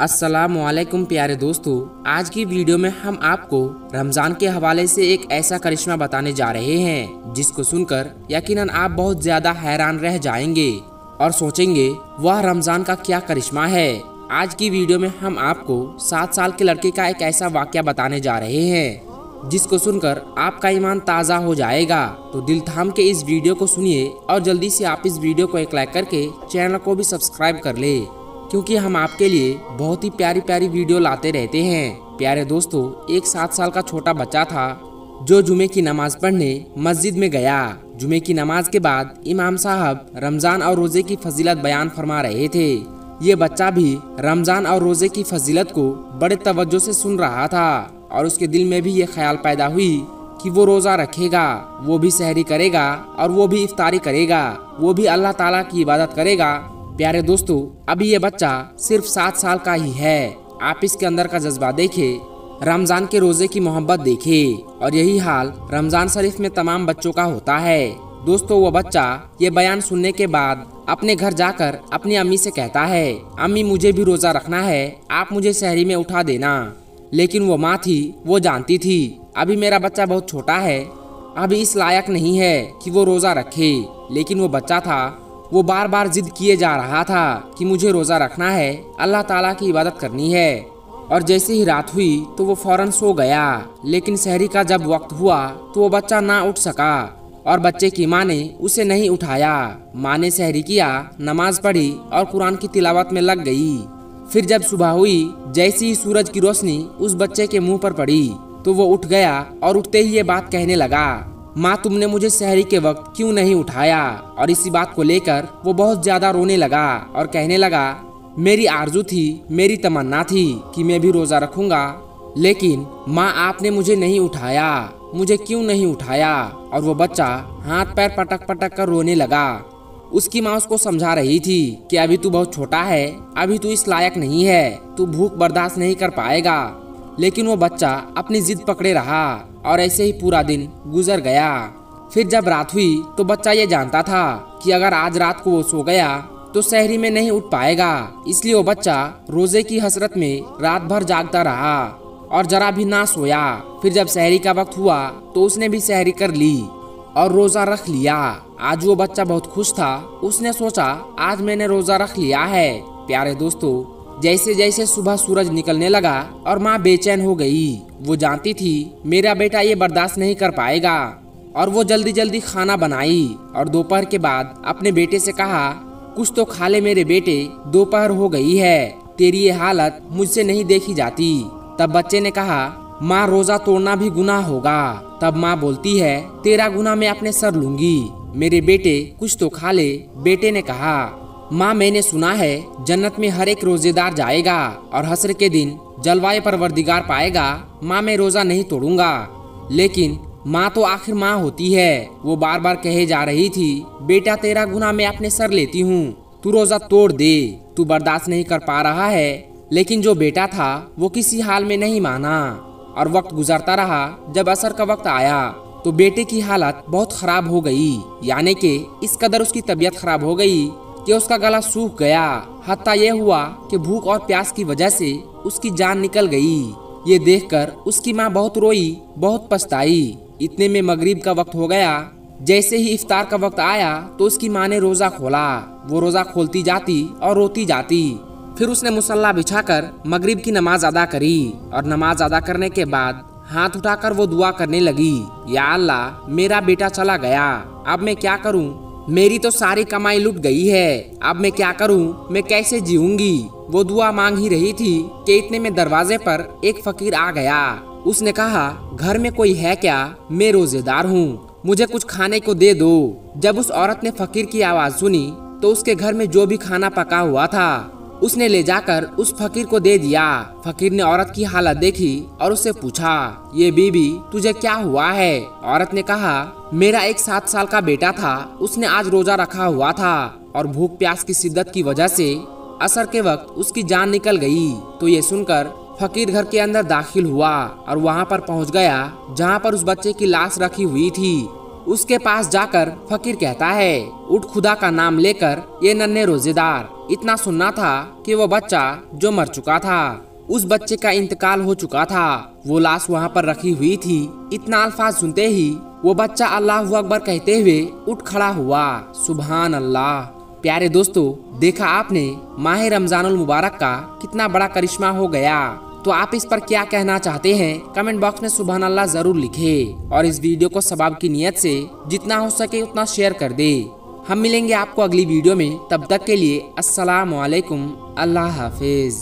असलकुम प्यारे दोस्तों। आज की वीडियो में हम आपको रमज़ान के हवाले से एक ऐसा करिश्मा बताने जा रहे हैं, जिसको सुनकर यकीनन आप बहुत ज़्यादा हैरान रह जाएँगे और सोचेंगे, वह रमज़ान का क्या करिश्मा है? आज की वीडियो में हम आपको सात साल के लड़के का एक ऐसा वाक्य बताने जा रहे हैं, जिसको सुनकर आपका ईमान ताज़ा हो जाएगा। तो दिल थाम के इस वीडियो को सुनिए और जल्दी से आप इस वीडियो को एक लाइक करके चैनल को भी सब्सक्राइब कर ले। क्योंकि हम आपके लिए बहुत ही प्यारी प्यारी वीडियो लाते रहते हैं। प्यारे दोस्तों, एक सात साल का छोटा बच्चा था, जो जुमे की नमाज़ पढ़ने मस्जिद में गया। जुमे की नमाज़ के बाद इमाम साहब रमज़ान और रोज़े की फजीलत बयान फरमा रहे थे। ये बच्चा भी रमज़ान और रोज़े की फजीलत को बड़े तवज्जो से सुन रहा था और उसके दिल में भी ये ख्याल पैदा हुई कि वो रोज़ा रखेगा, वो भी सहरी करेगा और वो भी इफ्तारी करेगा, वो भी अल्लाह ताला की इबादत करेगा। प्यारे दोस्तों, अभी ये बच्चा सिर्फ़ सात साल का ही है। आप इसके अंदर का जज्बा देखे, रमज़ान के रोज़े की मोहब्बत देखे और यही हाल रमज़ान शरीफ में तमाम बच्चों का होता है। दोस्तों, वो बच्चा ये बयान सुनने के बाद अपने घर जाकर अपनी अम्मी से कहता है, अम्मी, मुझे भी रोजा रखना है, आप मुझे शहरी में उठा देना। लेकिन वो माँ थी, वो जानती थी, अभी मेरा बच्चा बहुत छोटा है, अभी इस लायक नहीं है कि वो रोजा रखे। लेकिन वो बच्चा था वो बार बार जिद किए जा रहा था कि मुझे रोज़ा रखना है, अल्लाह ताला की इबादत करनी है। और जैसे ही रात हुई तो वो फ़ौरन सो गया। लेकिन शहरी का जब वक्त हुआ तो वो बच्चा ना उठ सका। और बच्चे की माँ ने उसे नहीं उठाया। माँ ने शहरी किया, नमाज़ पढ़ी और कुरान की तिलावत में लग गई। फिर जब सुबह हुई, जैसी ही सूरज की रोशनी उस बच्चे के मुँह पर पड़ी तो वो उठ गया और उठते ही ये बात कहने लगा। माँ तुमने मुझे शहरी के वक्त क्यों नहीं उठाया? और इसी बात को लेकर वो बहुत ज़्यादा रोने लगा और कहने लगा, मेरी आरज़ू थी, मेरी तमन्ना थी कि मैं भी रोजा रखूँगा, लेकिन माँ आपने मुझे नहीं उठाया, मुझे क्यों नहीं उठाया? और वो बच्चा हाथ पैर पटक पटक कर रोने लगा। उसकी माँ उसको समझा रही थी कि अभी तू बहुत छोटा है, अभी तू इस लायक नहीं है, तू भूख बर्दाश्त नहीं कर पाएगा। लेकिन वो बच्चा अपनी जिद पकड़े रहा और ऐसे ही पूरा दिन गुजर गया। फिर जब रात हुई तो बच्चा ये जानता था कि अगर आज रात को वो सो गया तो शहरी में नहीं उठ पाएगा। इसलिए वो बच्चा रोज़े की हसरत में रात भर जागता रहा और जरा भी ना सोया। फिर जब शहरी का वक्त हुआ तो उसने भी शहरी कर ली और रोजा रख लिया। आज वो बच्चा बहुत खुश था। उसने सोचा, आज मैंने रोजा रख लिया है। प्यारे दोस्तों जैसे जैसे सुबह सूरज निकलने लगा और माँ बेचैन हो गई, वो जानती थी, मेरा बेटा ये बर्दाश्त नहीं कर पाएगा। और वो जल्दी जल्दी खाना बनाई और दोपहर के बाद अपने बेटे से कहा, कुछ तो खा ले मेरे बेटे, दोपहर हो गई है, तेरी ये हालत मुझसे नहीं देखी जाती। तब बच्चे ने कहा, माँ, रोजा तोड़ना भी गुनाह होगा। तब माँ बोलती है, तेरा गुना मैं अपने सर लूँगी। मेरे बेटे कुछ तो खा ले। बेटे ने कहा माँ, मैंने सुना है, जन्नत में हर एक रोजेदार जाएगा और हसर के दिन जलवायु पर वर्दिगार पाएगा। माँ, मैं रोजा नहीं तोड़ूँगा। लेकिन माँ तो आखिर माँ होती है, वो बार बार कहे जा रही थी, बेटा, तेरा गुना मैं अपने सर लेती हूँ। तू रोजा तोड़ दे, तू बर्दाश्त नहीं कर पा रहा है। लेकिन जो बेटा था, वो किसी हाल में नहीं माना और वक्त गुजरता रहा। जब असर का वक्त आया तो बेटे की हालत बहुत खराब हो गई। यानी कि इस कदर उसकी तबीयत खराब हो गई। कि उसका गला सूख गया। हत्या यह हुआ कि भूख और प्यास की वजह से उसकी जान निकल गई। ये देखकर उसकी माँ बहुत रोई, बहुत पछताई। इतने में मगरिब का वक्त हो गया। जैसे ही इफ्तार का वक्त आया तो उसकी माँ ने रोजा खोला। वो रोजा खोलती जाती और रोती जाती। फिर उसने मुसल्ला बिछाकर मगरिब की नमाज़ अदा करी और नमाज़ अदा करने के बाद हाथ उठाकर वो दुआ करने लगी, या अल्लाह, मेरा बेटा चला गया। अब मैं क्या करूँ? मेरी तो सारी कमाई लुट गई है। अब मैं क्या करूँ? मैं कैसे जीऊँगी? वो दुआ मांग ही रही थी कि इतने में दरवाजे पर एक फकीर आ गया। उसने कहा, घर में कोई है क्या? मैं रोजेदार हूँ। मुझे कुछ खाने को दे दो। जब उस औरत ने फकीर की आवाज़ सुनी तो उसके घर में जो भी खाना पका हुआ था उसने ले जाकर उस फकीर को दे दिया। फकीर ने औरत की हालत देखी और उससे पूछा, ये बीबी, तुझे क्या हुआ है? औरत ने कहा, मेरा एक सात साल का बेटा था। उसने आज रोजा रखा हुआ था और भूख प्यास की शिद्दत की वजह से असर के वक्त उसकी जान निकल गई। तो ये सुनकर फकीर घर के अंदर दाखिल हुआ और वहाँ पर पहुँच गया, जहाँ पर उस बच्चे की लाश रखी हुई थी। उसके पास जाकर फकीर कहता है, उठ खुदा का नाम लेकर ये नन्हे रोजेदार। इतना सुनना था कि वो बच्चा जो मर चुका था, उस बच्चे का इंतकाल हो चुका था। वो लाश वहाँ पर रखी हुई थी। इतना अल्फाज सुनते ही वो बच्चा अल्लाह अकबर कहते हुए उठ खड़ा हुआ। सुबहान अल्लाह प्यारे दोस्तों, देखा आपने, माह रमजानुल मुबारक का कितना बड़ा करिश्मा हो गया। तो आप इस पर क्या कहना चाहते हैं? कमेंट बॉक्स में सुबह अल्लाह ज़रूर लिखे और इस वीडियो को सबाब की नियत से जितना हो सके उतना शेयर कर दे। हम मिलेंगे आपको अगली वीडियो में। तब तक के लिए अस्सलाम वालेकुम अल्लाह हाफिज़।